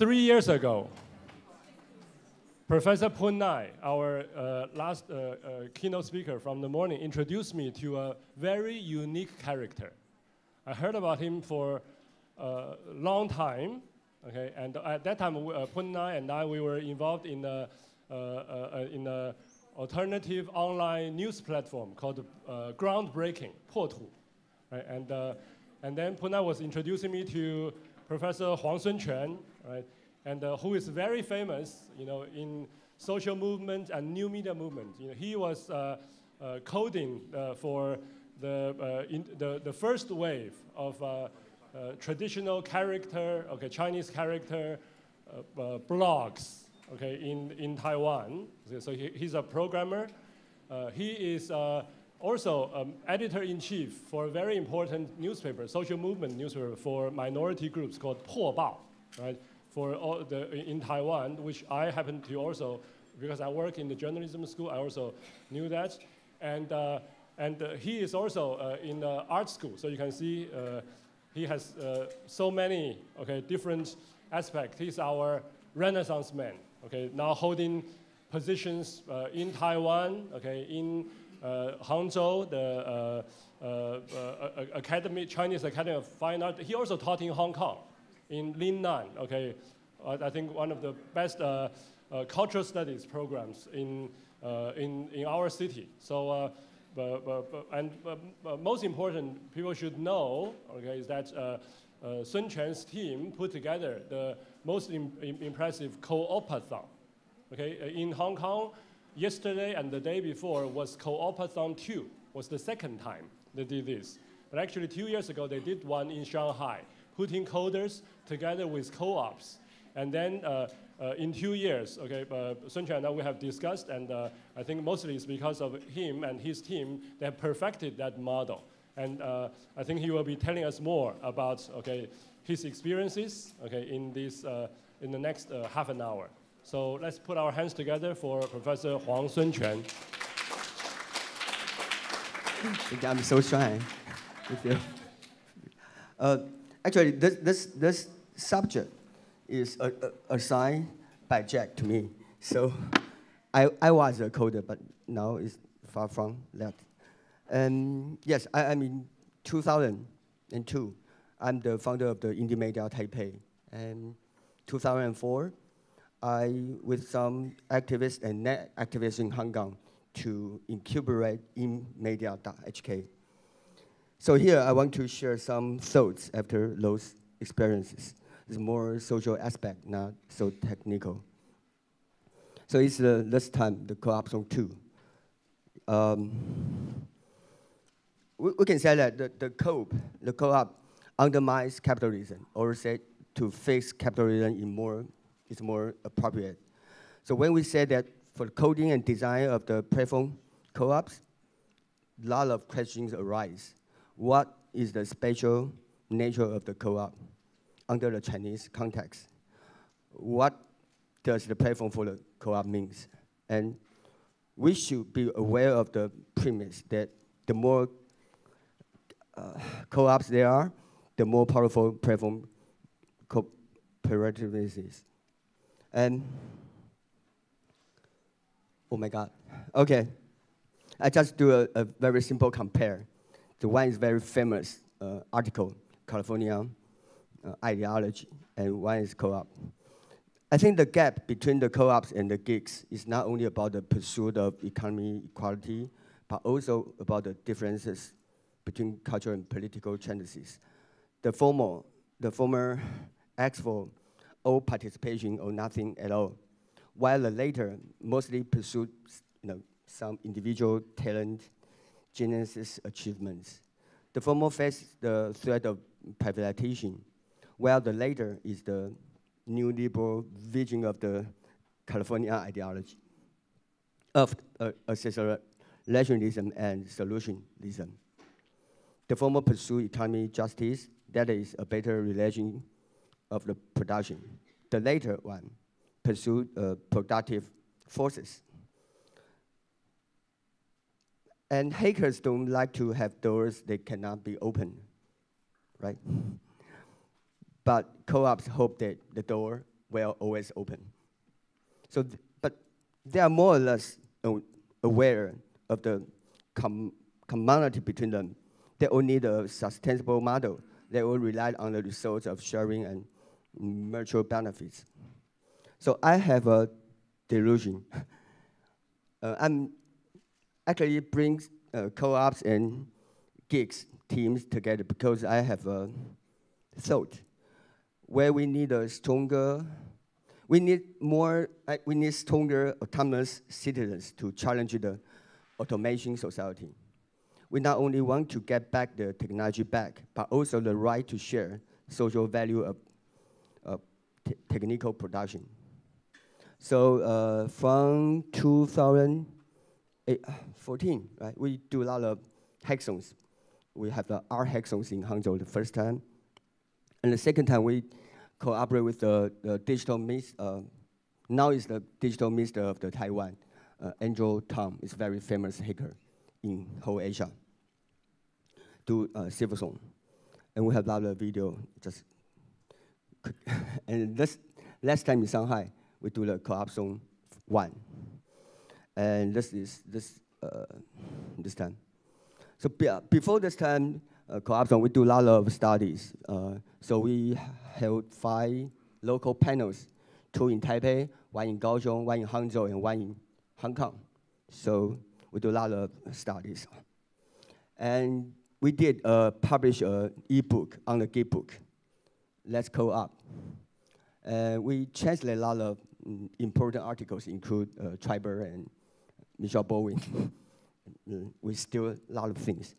three years ago, Professor Pun Ngai, our uh, last uh, uh, keynote speaker from the morning, introduced me to a very unique character. I heard about him for a long time, okay, and at that time, uh, Pun Ngai and I, we were involved in a, uh, uh, in a alternative online news platform called uh, Groundbreaking, 破土, right, and, uh, and then Pun Ngai was introducing me to Professor Huang Sun-quan, right, and uh, who is very famous, you know, in social movement and new media movement. You know, he was uh, uh, coding uh, for the, uh, the, the first wave of traditional character, okay, Chinese character blogs, okay, in, in Taiwan. So he, he's a programmer. he is also um, editor-in-chief for a very important newspaper, social movement newspaper for minority groups called 破报, right? For all the, in Taiwan, which I happen to also, because I work in the journalism school, I also knew that. And, uh, and uh, he is also uh, in the art school, so you can see uh, he has uh, so many okay, different aspects. He's our Renaissance man, okay, now holding positions uh, in Taiwan, okay, in Hangzhou, the Academy, Chinese Academy of Fine Art. He also taught in Hong Kong in Lingnan, okay, uh, I think one of the best uh, uh, cultural studies programs in, in, in our city. So, but, but, but, and most important, people should know, okay, is that Sun Quan's team put together the most Im impressive co-opathon. Okay, in Hong Kong, yesterday and the day before was co-opathon 2, was the second time they did this. But actually, two years ago, they did one in Shanghai putting coders together with co-ops. And then uh, uh, in two years, okay, uh, Sun Quan and we have discussed, and I think mostly it's because of him and his team, they have perfected that model. And I think he will be telling us more about, okay, his experiences, okay, in this, in the next half an hour. So let's put our hands together for Professor Huang Sun Quan. I'm so shy. Thank Uh, actually, this, this, this subject is a, a, assigned by Jack to me. So I, I was a coder, but now it's far from that. And yes, I, I'm in 2002. I'm the founder of the Indie Media Taipei. And 2004, I, with some activists and net activists in Hong Kong, to incubate in media.hk. So here I want to share some thoughts after those experiences. It's more social aspect, not so technical. So it's the this time the co-op song two. Um, we, we, can say that the, the co-op, the co-op undermines capitalism, or say to fix capitalism in more is more appropriate. So when we say that for coding and design of the platform co-ops, a lot of questions arise what is the special nature of the co-op under the Chinese context? What does the platform for the co-op means? And we should be aware of the premise that the more uh, co-ops there are, the more powerful platform cooperativism is. And, oh my God, okay. I just do a, a very simple compare. The one is very famous uh, article, California uh, ideology, and one is co-op. I think the gap between the co-ops and the gigs is not only about the pursuit of economy equality, but also about the differences between cultural and political tendencies. The former, the former asks for all participation or nothing at all, while the later mostly pursues you know, some individual talent Genesis achievements. The former faces the threat of privatization, while the latter is the new liberal vision of the California ideology of uh, accelerationism and solutionism. The former pursue economy justice, that is a better relation of the production. The later one pursue uh, productive forces and hackers don't like to have doors that cannot be opened, right? But co-ops hope that the door will always open. So, th- but they are more or less aware of the com- commonality between them. They all need a sustainable model. They all rely on the results of sharing and mutual benefits. So I have a delusion. uh, I'm actually brings uh, co-ops and gigs teams together because I have a thought where we need a stronger, we need more, uh, we need stronger autonomous citizens to challenge the automation society. We not only want to get back the technology back, but also the right to share social value of, of technical production. So uh, from 2014, right, we do a lot of hackathons. We have the R hackathons in Hangzhou the first time. And the second time, we cooperate with the, the digital minister, uh, now is the digital minister of the Taiwan, uh, Audrey Tang, is very famous hacker in whole Asia, do uh, Silverstone. And we have a lot of video, just, and this, last time in Shanghai, we do the co-op zone one. And this is this, uh, this time. So be, uh, before this time, uh, co-op we do a lot of studies. Uh, so we held five local panels, two in Taipei, one in Kaohsiung, one in Hangzhou, and one in Hong Kong. So we do a lot of studies. And we did uh, publish an e-book on the Gitbook. Let's co-op. And we translate a lot of mm, important articles, include uh, Trebor and Michel Bauwens. we still a lot of things.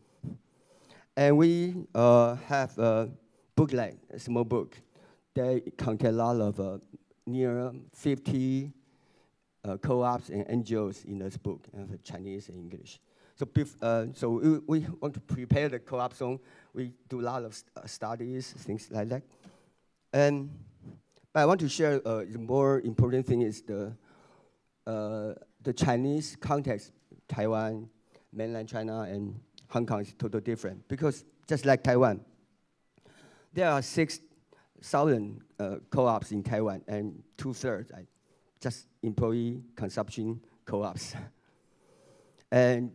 And we uh, have a booklet, a small book, that contains a lot of uh, near 50 uh, co-ops and NGOs in this book, uh, Chinese and English. So, uh, so we, we, want to prepare the co-op zone. We do a lot of st uh, studies, things like that. And but I want to share uh, the more important thing is the the Chinese context, Taiwan, mainland China, and Hong Kong is totally different because just like Taiwan, there are 6,000 uh, co-ops in Taiwan and two-thirds are just employee consumption co-ops. and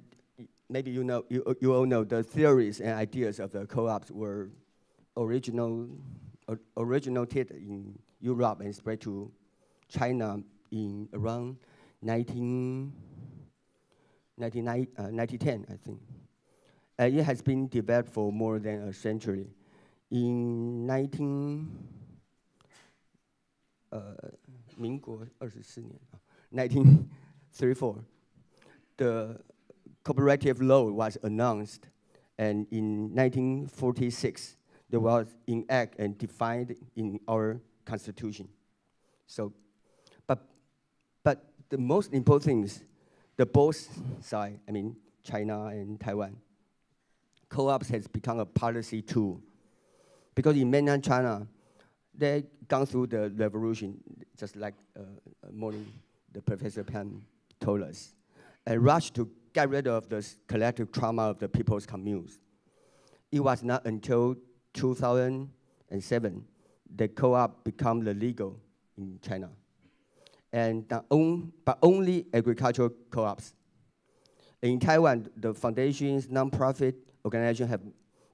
maybe you know, you, you all know the theories and ideas of the co-ops were original, or, originated in Europe and spread to China in around 19, 19, uh, 1910, I think. Uh, it has been developed for more than a century. In 19, uh, 1934, the cooperative law was announced, and in 1946, there was enacted and defined in our constitution. So, but, but the most important thing is the both side, I mean, China and Taiwan, co-ops has become a policy tool. Because in mainland China, they've gone through the revolution, just like uh, morning the Professor Pan told us, and rushed to get rid of the collective trauma of the people's communes. It was not until 2007 the co-op become the legal in China. And own, but only agricultural co-ops. In Taiwan, the foundations, nonprofit, organizations have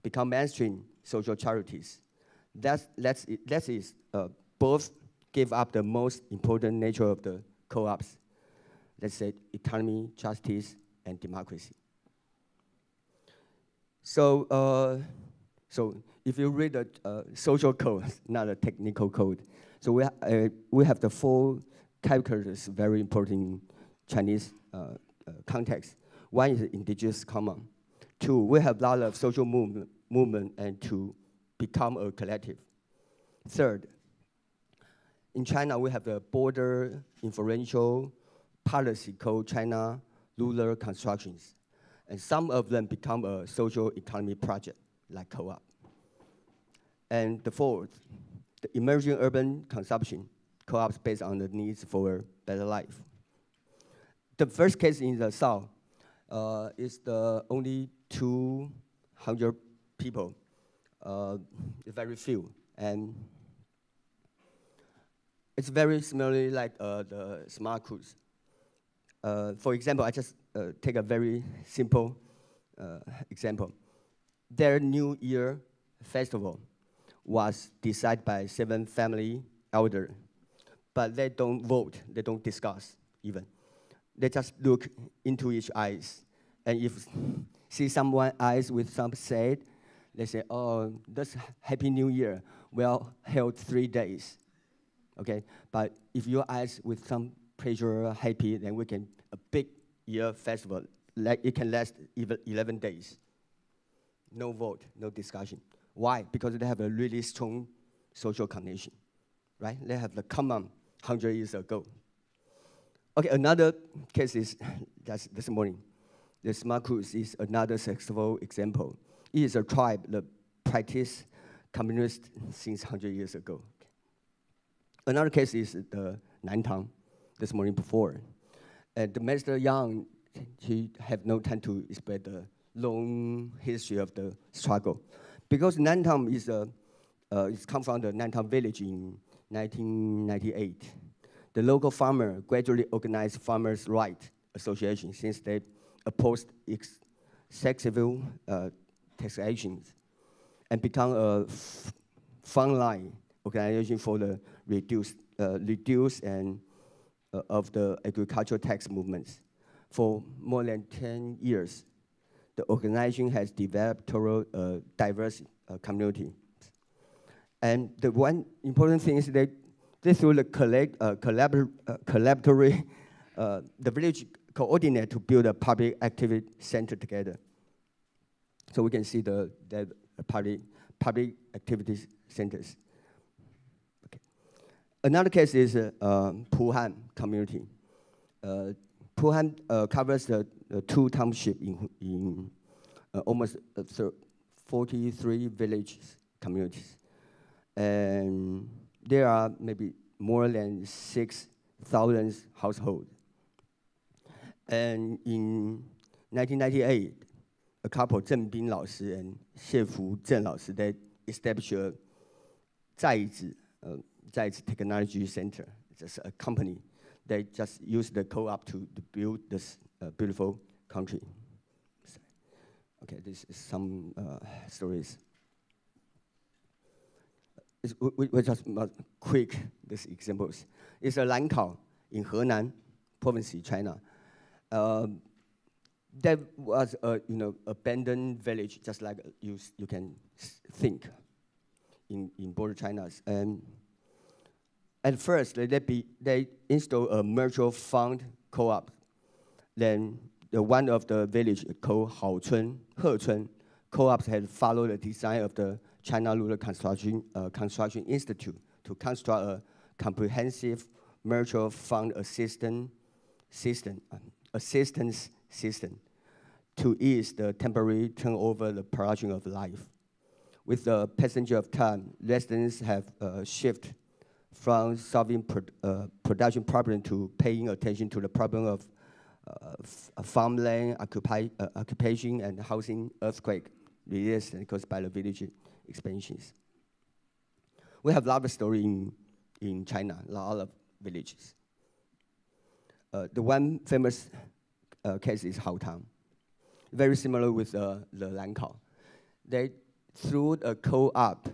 become mainstream social charities. That's, that's, that is uh, both give up the most important nature of the co-ops, let's say economy, justice, and democracy. So, uh, so if you read the uh, social code, not a technical code, so we, ha uh, we have the four characters very important in Chinese uh, uh, context. One is indigenous common. Two, we have a lot of social movement, movement and to become a collective. Third, in China, we have the border inferential policy called China Rural Constructions. And some of them become a social economy project, like co-op. And the fourth, the emerging urban consumption, co-ops based on the needs for better life. The first case in the South uh, is the only 200 people, uh, very few. And it's very similarly like uh, the smart cruise. Uh, for example, I just uh, take a very simple uh, example. Their New Year festival was decided by seven family elders, but they don't vote, they don't discuss even. They just look into each eyes, and if see someone eyes with some sad, they say, "Oh, that's Happy New Year." Well, held three days, okay. But if your eyes with some pleasure, happy, then we can a big year festival. Like it can last even 11 days. No vote, no discussion. Why? Because they have a really strong social connection, right? They have the common 100 years ago. Okay, another case is that's this morning. The Cruise is another successful example. It is a tribe that practice communist since 100 years ago. Another case is the Nantang, this morning before. And the Master Yang, he had no time to explain the long history of the struggle. Because Nantang is a, uh, it's come from the Nantang village in 1998. The local farmer gradually organized farmers' right association since they opposed excessive uh, taxations and become a frontline organization for the reduced, uh, reduce and uh, of the agricultural tax movements. For more than 10 years, the organization has developed a uh, diverse uh, community. And the one important thing is that through the collect, uh, collabor uh, uh, the village coordinate to build a public activity center together. So we can see the, the public, public activities centers. Okay. Another case is uh, uh, Puhan community. Uh, Puhan uh, covers the, the, two townships in, in uh, almost uh, 43 village communities. And there are maybe more than 6,000 households. And in 1998, a couple, Zheng Bin Lao and Xie Fu Zheng Lao they established a Zaizi, uh, Zaizi Technology Center. It's a company. They just use the co-op to build this uh, beautiful country. Okay, this is some uh, stories. It's, we, we just quick these examples. It's a Lankao in Henan province, China. Uh, that was a you know abandoned village, just like you you can think in in border China. And at first, they be, they installed a mutual fund co-op. Then the one of the village called Haochun, Hechun, co-ops had followed the design of the China Rural Construction, uh, Construction Institute to construct a comprehensive mutual fund assistance system, uh, assistance system to ease the temporary turnover the production of life. With the passage of time, residents have uh, shifted from solving pro uh, production problem to paying attention to the problem of uh, farmland occupi uh, occupation and housing earthquake released and caused by the village expansions. We have a lot of story in, in China, a lot of villages. Uh, the one famous uh, case is Haotang, very similar with uh, the Lankao. They, through a co-op,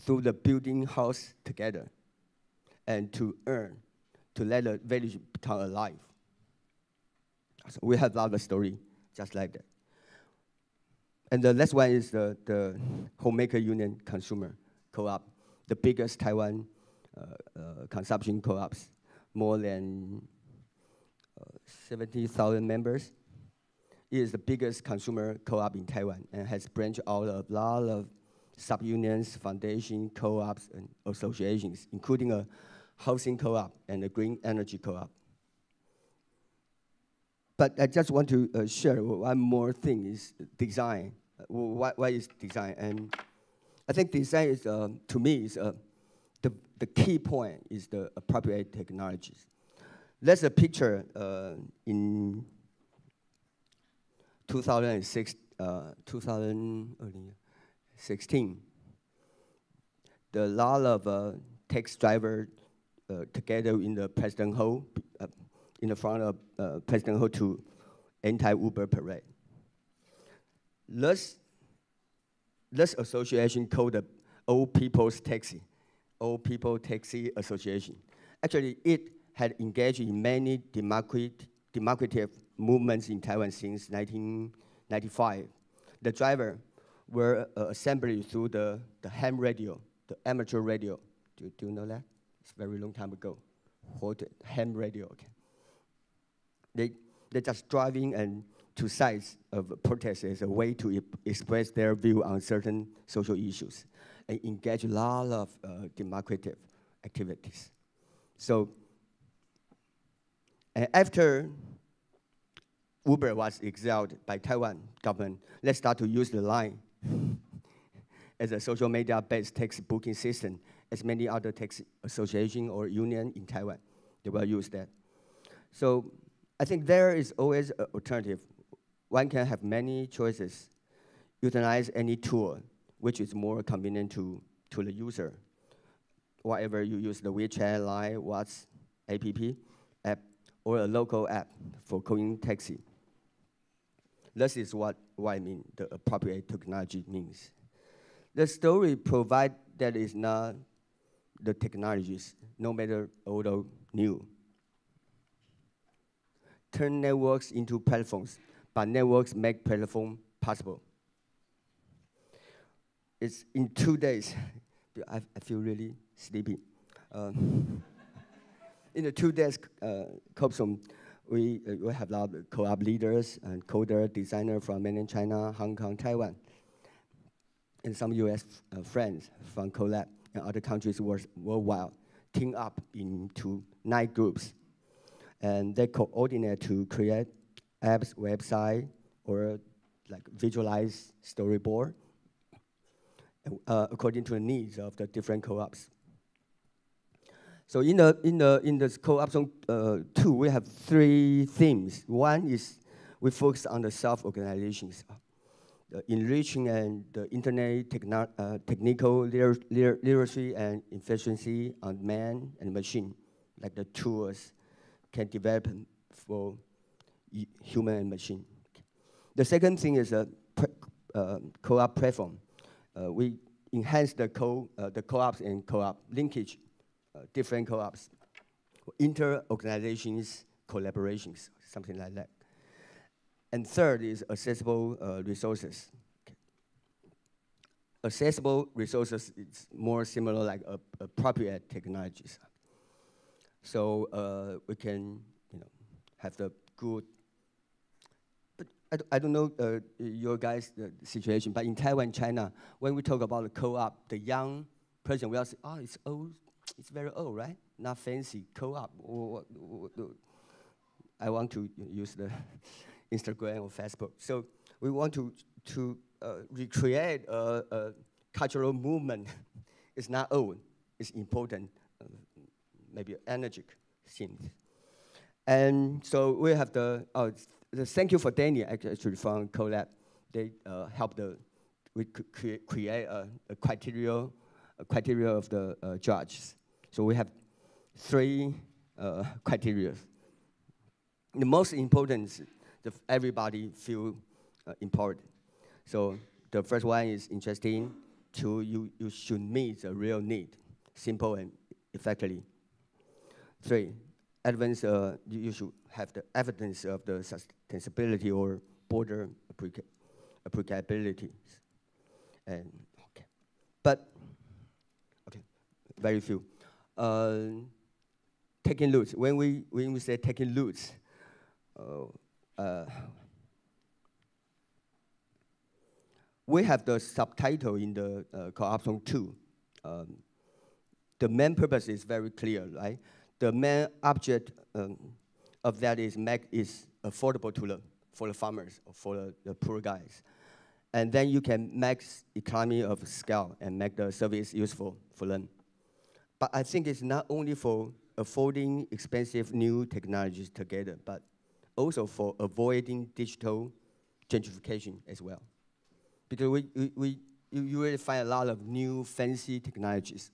through the building house together, and to earn, to let the village become alive. So we have a lot of story just like that. And the last one is the, the Homemaker Union Consumer Co-op, the biggest Taiwan uh, uh, consumption co-ops, more than uh, 70,000 members. It is the biggest consumer co-op in Taiwan and has branched out a lot of sub-unions, foundation, co-ops, and associations, including a housing co-op and a green energy co-op. But I just want to uh, share one more thing is design. What, is design? And I think design is, uh, to me, is uh, the, the key point is the appropriate technologies. There's a picture uh, in 2006, uh, 2016. The lot of uh, taxi driver uh, together in the President Hall, uh, in the front of President Hall to anti-Uber parade. This, this association called the Old People's Taxi, Old People Taxi Association. Actually, it had engaged in many democratic, movements in Taiwan since 1995. The driver were uh, assembled through the, the ham radio, the amateur radio. Do, do you know that? It's a very long time ago. Ham radio? Okay. They they're just driving and to sites of protest as a way to express their view on certain social issues and engage a lot of uh, democratic activities. So after Uber was exiled by Taiwan government, let's start to use the line as a social media-based taxi booking system, as many other taxi association or union in Taiwan, they will use that. So I think there is always an alternative. One can have many choices, utilize any tool which is more convenient to, to the user. Whatever you use the WeChat, Line, WhatsApp, app, app, or a local app for calling taxi. This is what, what I mean, the appropriate technology means. The story provide that is not the technologies, no matter old or new. Turn networks into platforms, but networks make platform possible. It's in two days. I, I feel really sleepy. Um, in the two days, uh, we, uh, we have a lot of co-op leaders and coder, designer from mainland China, Hong Kong, Taiwan, and some US uh, friends from CoLab and other countries worldwide team up into nine groups. And they coordinate to create apps, website, or like visualize storyboard uh, according to the needs of the different co-ops. So in the in the in this co-op zone uh, two, we have three themes. One is we focus on the self-organizations, the enriching and the internet techno uh, technical literacy and efficiency on man and machine, like the tools can develop for human and machine. The second thing is a uh, co-op platform. Uh, we enhance the co uh, the co-ops and co-op linkage uh, different co-ops, inter-organizations collaborations, something like that. And third is accessible uh, resources. Accessible resources is more similar like appropriate technologies. So uh, we can, you know, have the good I, I don't know uh, your guys' uh, situation, but in Taiwan, China, when we talk about the co-op, the young person will say, oh, it's old it's very old, right? Not fancy, co-op. I want to use the Instagram or Facebook. So we want to, to uh, recreate a, a, cultural movement. it's not old, it's important, uh, maybe energetic things. And so we have the, oh, the thank you for Daniel actually from CoLab. They uh, helped the, we cre create a, a criteria criteria of the uh, judges. So we have three uh, criteria. The most important that everybody feel uh, important. So the first one is interesting. Two, you, you should meet the real need, simple and effectively. Three, advance, uh, you, should have the evidence of the sustainability or border applicability. And okay, but very few. Uh, taking loots. When we when we say taking loots, uh, uh, we have the subtitle in the uh, co-option two. Um, the main purpose is very clear, right? The main object um, of that is make is affordable to the for the farmers, for the, the poor guys. And then you can make economy of scale and make the service useful for them. But I think it's not only for affording expensive new technologies together, but also for avoiding digital gentrification as well. Because we, we, we you really find a lot of new fancy technologies,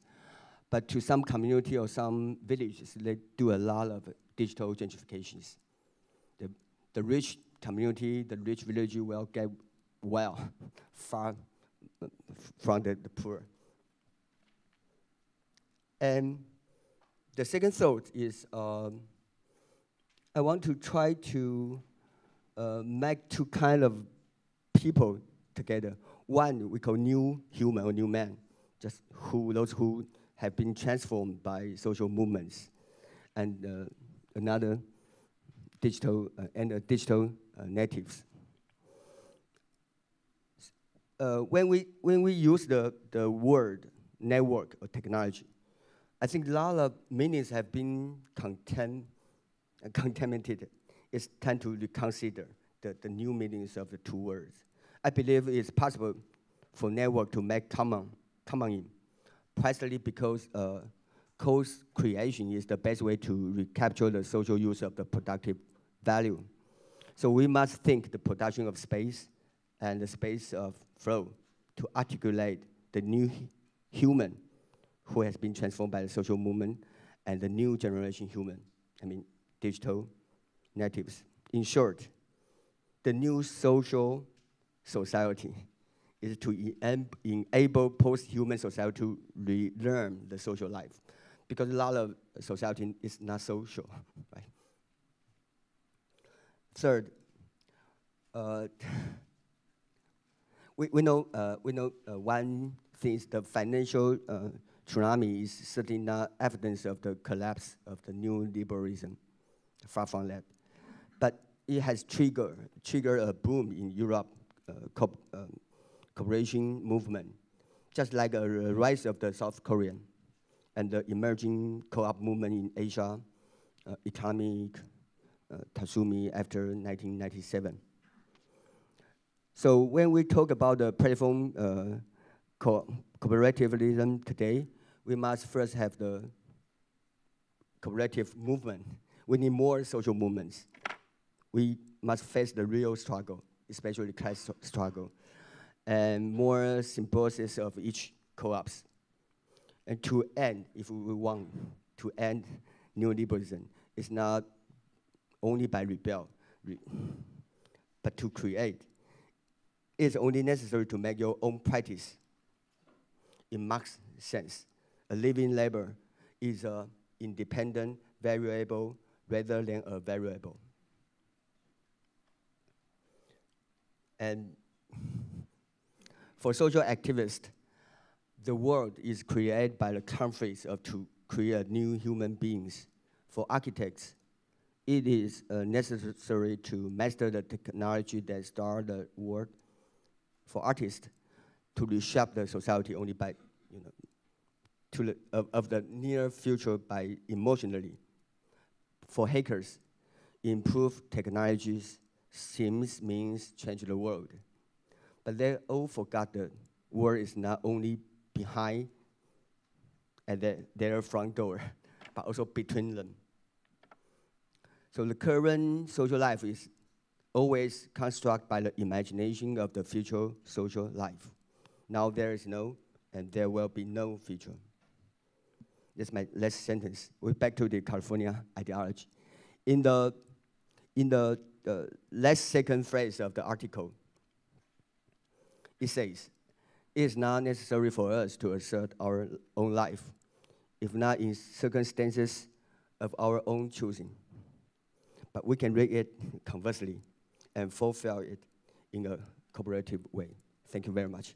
but to some community or some villages, they do a lot of digital gentrifications. The, the rich community, the rich village will get well far from the, the poor. And the second thought is um, I want to try to uh, make two kind of people together. One we call new human or new man, just who those who have been transformed by social movements, and uh, another digital uh, and uh, digital natives. When we when we use the the word network or technology, I think a lot of meanings have been content, contaminated. It's time to reconsider the, the new meanings of the two words. I believe it's possible for network to make common, common precisely because uh, co-creation is the best way to recapture the social use of the productive value. So we must think the production of space and the space of flow to articulate the new human who has been transformed by the social movement and the new generation human, I mean, digital natives. In short, the new social society is to enable post-human society to relearn the social life. Because a lot of society is not social, right? Third, uh, we, we know, uh, we know uh, one thing is the financial uh, tsunami is certainly not evidence of the collapse of the new liberalism, far from that. But it has triggered, triggered a boom in Europe, uh, um, cooperation movement, just like a rise of the South Korean and the emerging co-op movement in Asia, uh, economic uh, after 1997. So when we talk about the platform uh, co cooperativism today, we must first have the cooperative movement. We need more social movements. We must face the real struggle, especially class struggle, and more symposiums of each co-ops. And to end, if we want to end neoliberalism, it's not only by rebel, re but to create. It's only necessary to make your own practice in Marx sense a living labor is an independent variable rather than a variable. And for social activists, the world is created by the conflicts of to create new human beings. For architects, it is uh, necessary to master the technology that start the world. For artists, to reshape the society only by you know, to the, of, of the near future by emotionally. For hackers, improve technologies seems means change the world. But they all forgot the world is not only behind at the, their front door, but also between them. So the current social life is always constructed by the imagination of the future social life. Now there is no, and there will be no future. That's my last sentence. We're back to the California ideology. In the, in the uh, last second phrase of the article, it says, it is not necessary for us to assert our own life, if not in circumstances of our own choosing. But we can read it conversely and fulfill it in a cooperative way. Thank you very much.